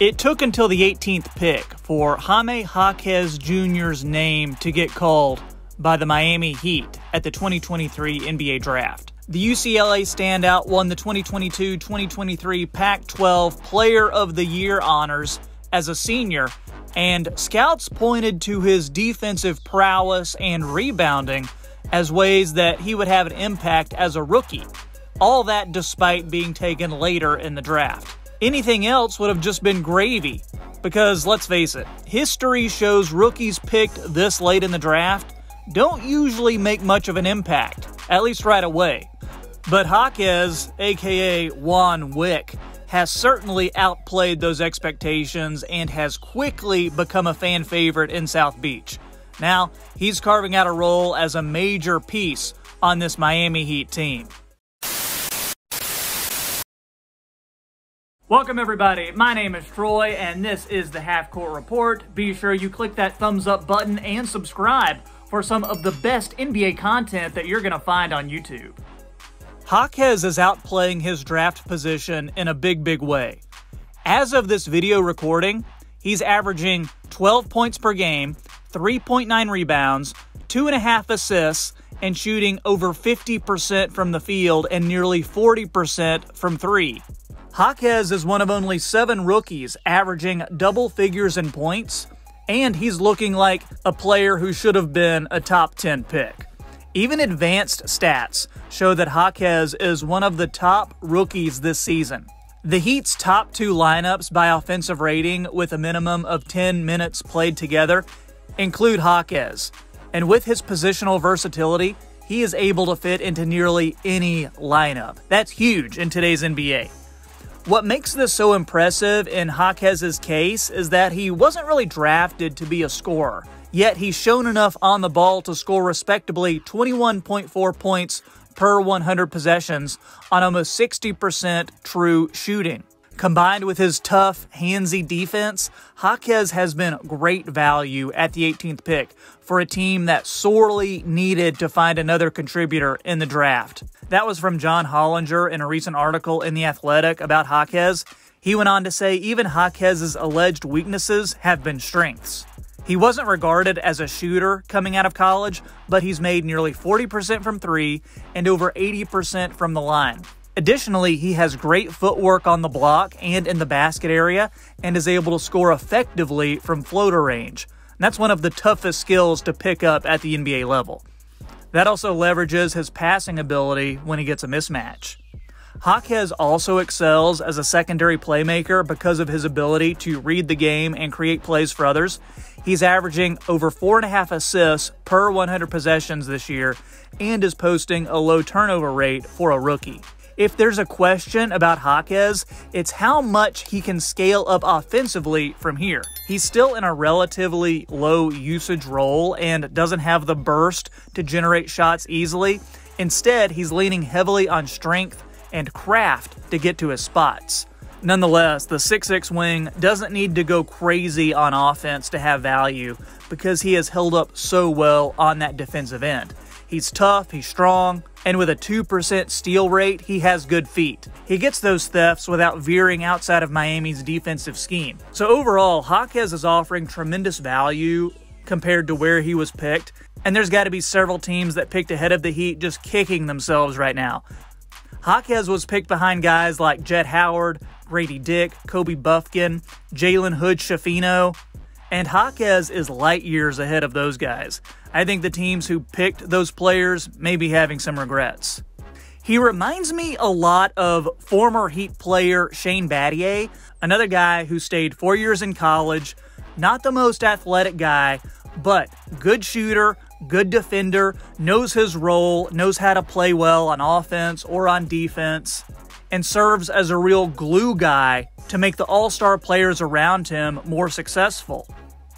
It took until the 18th pick for Jaime Jaquez Jr.'s name to get called by the Miami Heat at the 2023 NBA Draft. The UCLA standout won the 2022 2023 Pac 12 Player of the Year honors as a senior, and scouts pointed to his defensive prowess and rebounding as ways that he would have an impact as a rookie. All that despite being taken later in the draft. Anything else would have just been gravy. Because let's face it, history shows rookies picked this late in the draft don't usually make much of an impact, at least right away. But Jaquez, aka Juan Wick, has certainly outplayed those expectations and has quickly become a fan favorite in South Beach. Now, he's carving out a role as a major piece on this Miami Heat team. Welcome, everybody. My name is Troy, and this is the Half Court Report. Be sure you click that thumbs up button and subscribe for some of the best NBA content that you're going to find on YouTube. Jaquez is outplaying his draft position in a big, big way. As of this video recording, he's averaging 12 points per game, 3.9 rebounds, 2.5 assists, and shooting over 50% from the field and nearly 40% from three. Jaquez is one of only seven rookies averaging double figures in points, and he's looking like a player who should have been a top 10 pick. Even advanced stats show that Jaquez is one of the top rookies this season. The Heat's top two lineups by offensive rating with a minimum of 10 minutes played together include Jaquez, and with his positional versatility, he is able to fit into nearly any lineup. That's huge in today's NBA. What makes this so impressive in Jaquez's case is that he wasn't really drafted to be a scorer, yet he's shown enough on the ball to score respectably 21.4 points per 100 possessions on almost 60% true shooting. Combined with his tough, handsy defense, Jaquez has been great value at the 18th pick for a team that sorely needed to find another contributor in the draft. That was from John Hollinger in a recent article in The Athletic about Jaquez. He went on to say even Jaquez's alleged weaknesses have been strengths. He wasn't regarded as a shooter coming out of college, but he's made nearly 40% from three and over 80% from the line. Additionally, he has great footwork on the block and in the basket area and is able to score effectively from floater range. And that's one of the toughest skills to pick up at the NBA level. That also leverages his passing ability when he gets a mismatch. Jaquez also excels as a secondary playmaker because of his ability to read the game and create plays for others. He's averaging over four and a half assists per 100 possessions this year and is posting a low turnover rate for a rookie. If there's a question about Jaquez, it's how much he can scale up offensively from here. He's still in a relatively low usage role and doesn't have the burst to generate shots easily. Instead, he's leaning heavily on strength and craft to get to his spots. Nonetheless, the 6'6 wing doesn't need to go crazy on offense to have value because he has held up so well on that defensive end. He's tough, he's strong, and with a 2% steal rate, he has good feet. He gets those thefts without veering outside of Miami's defensive scheme. So overall, Jaquez is offering tremendous value compared to where he was picked, and there's got to be several teams that picked ahead of the Heat just kicking themselves right now. Jaquez was picked behind guys like Jett Howard, Grady Dick, Kobe Bufkin, Jalen Hood Schifino, and Jaquez is light years ahead of those guys. I think the teams who picked those players may be having some regrets. He reminds me a lot of former Heat player Shane Battier, another guy who stayed four years in college, not the most athletic guy, but good shooter, good defender, knows his role, knows how to play well on offense or on defense, and serves as a real glue guy to make the all star players around him more successful.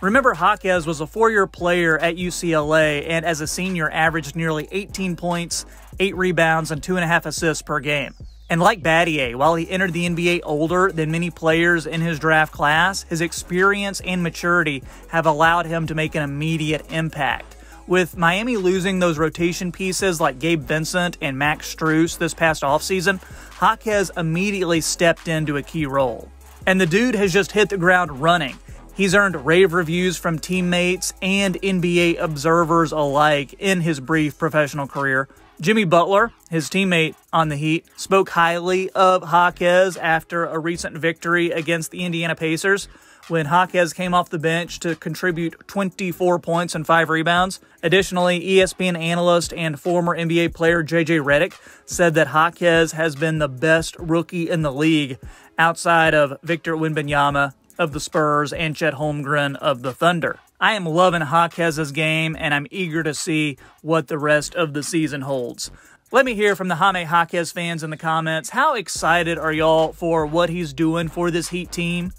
Remember, Jaquez was a four year player at UCLA and as a senior averaged nearly 18 points, 8 rebounds, and 2.5 assists per game. And like Battier, while he entered the NBA older than many players in his draft class, his experience and maturity have allowed him to make an immediate impact. With Miami losing those rotation pieces like Gabe Vincent and Max Strus this past offseason, Jaquez immediately stepped into a key role. And the dude has just hit the ground running. He's earned rave reviews from teammates and NBA observers alike in his brief professional career. Jimmy Butler, his teammate on the Heat, spoke highly of Jaquez after a recent victory against the Indiana Pacers when Jaquez came off the bench to contribute 24 points and 5 rebounds. Additionally, ESPN analyst and former NBA player JJ Redick said that Jaquez has been the best rookie in the league outside of Victor Wembanyama of the Spurs and Chet Holmgren of the Thunder. I am loving Jaquez's game, and I'm eager to see what the rest of the season holds. Let me hear from the Jaime Jaquez fans in the comments. How excited are y'all for what he's doing for this Heat team?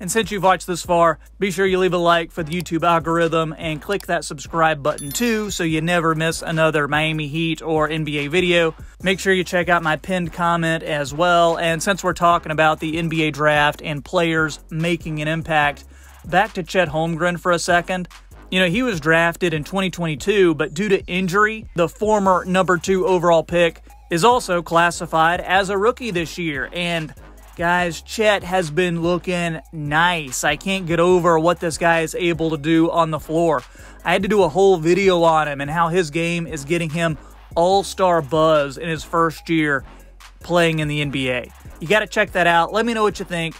And since you've watched this far, be sure you leave a like for the YouTube algorithm and click that subscribe button too so you never miss another Miami Heat or NBA video. Make sure you check out my pinned comment as well. And since we're talking about the NBA draft and players making an impact, back to Chet Holmgren for a second. You know, he was drafted in 2022, but due to injury, the former number two overall pick is also classified as a rookie this year. And Guys, Chet has been looking nice. I can't get over what this guy is able to do on the floor. I had to do a whole video on him and how his game is getting him all star buzz in his first year playing in the NBA. You got to check that out. Let me know what you think.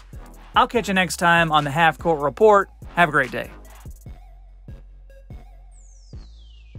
I'll catch you next time on the Half Court Report. Have a great day.